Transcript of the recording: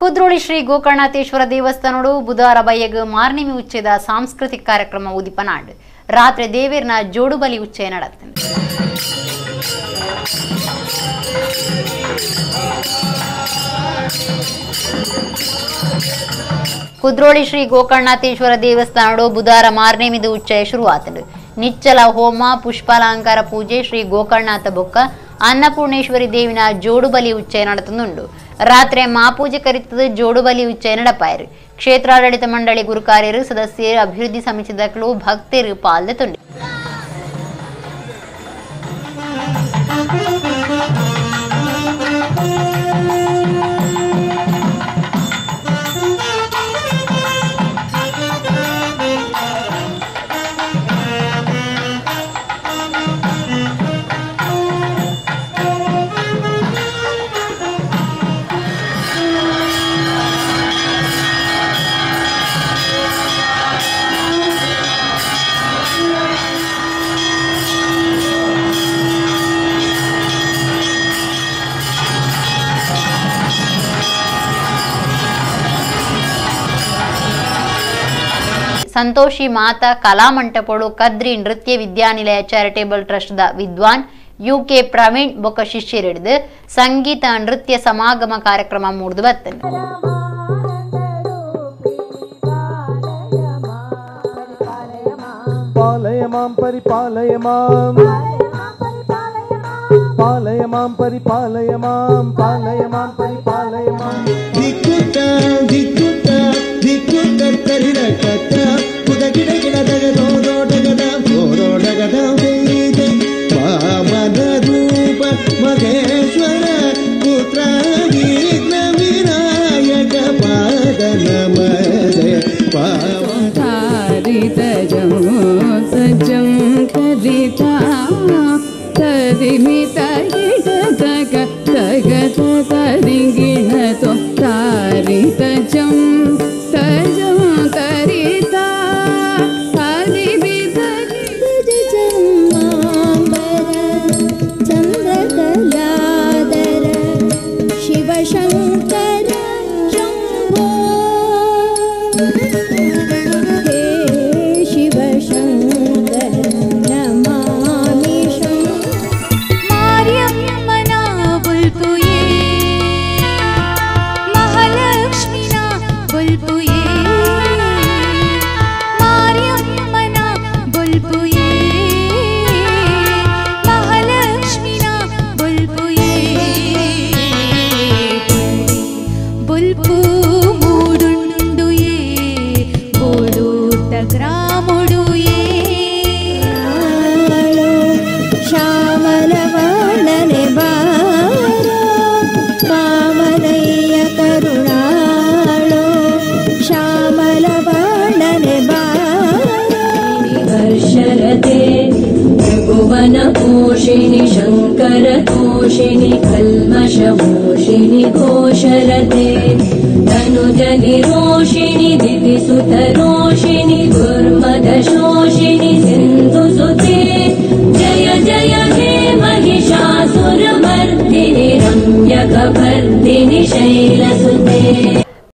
ಕುದ್ರೋಳಿ ಶ್ರೀ ಗೋಕರ್ಣಾಥೇಶ್ವರ ದೇವಸ್ಥಾನಡು ಬುಧವಾರ ಬಯ್ಯಗ ಮಾರ್ನಿಮಿ ಉಚ್ಚೆದ ಸಾಂಸ್ಕೃತಿಕ ಕಾರ್ಯಕ್ರಮ ಉದಿಪನಾಡ್ ರಾತ್ರಿ ದೇವೇರ್ನ ಜೋಡುಬಲಿ ಉಚ್ಚೆ ನಡತ್ತೆ. ಕುದ್ರೋಳಿ ಶ್ರೀ ಗೋಕರ್ಣಾಥೇಶ್ವರ ದೇವಸ್ಥಾನಡು ಬುಧವಾರ ಮಾರ್ನೇಮಿದು ಉಚ್ಚೆ ಶುರುವಾತಡು ನಿಚ್ಚಲ ಹೋಮ, ಪುಷ್ಪಾಲಂಕಾರ ಪೂಜೆ ಶ್ರೀ ಗೋಕರ್ಣಾಥ ಬೊಕ್ಕ ಅನ್ನಪೂರ್ಣೇಶ್ವರಿ ದೇವಿನ ಜೋಡುಬಲಿ ಉಚ್ಚಯ നടത്തുന്നുണ്ട് ರಾತ್ರಿ ಮಾಪೂಜೆ ಕರಿತದ ಜೋಡುಬಲಿ ಉಚ್ಚಯ ನಡಪಾಯರು ಕ್ಷೇತ್ರಾಡಳಿತ ಮಂಡಳಿ ಗುರುಕಾರ್ಯರು ಸದಸ್ಯರು ಅಭಿವೃದ್ಧಿ ಸಮಿತಿದಕ್ಕಳು ಭಕ್ತರು ಪಾಲ್ದೊಂಡು ಸಂತೋಷಿ ಮಾತಾ ಕಲಾಮಂಟಪಗಳು ಕದ್ರಿ ನೃತ್ಯ ವಿದ್ಯಾನಿಲಯ ಚಾರಿಟೇಬಲ್ ಟ್ರಸ್ಟ್ದ ವಿದ್ವಾನ್ ಯು ಕೆ ಪ್ರವೀಣ್ ಬೊಕ ಶಿಷ್ಯರಿಡ್ದು ಸಂಗೀತ ನೃತ್ಯ ಸಮಾಗಮ ಕಾರ್ಯಕ್ರಮ ಮೂಡ್ದು ಬರ್ತೇನೆ. పాలయ మాం పరిపాలయ మాం పాలయ మాం పరిపాలయ మాం పాలయ మాం పరిపాలయ మాం तदिमितगिणतग तगत तरिगिणतो तारितजं तजं करिता चन्द्रकलादर शिवशङ्कर तोषिणि कल्मष पोषिणि घोषरते तनुजनिरोषिणि दिदि सुतरोषिणि कुर्मदशोषिणि